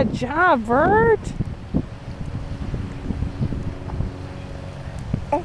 Good job, Bert. Oh.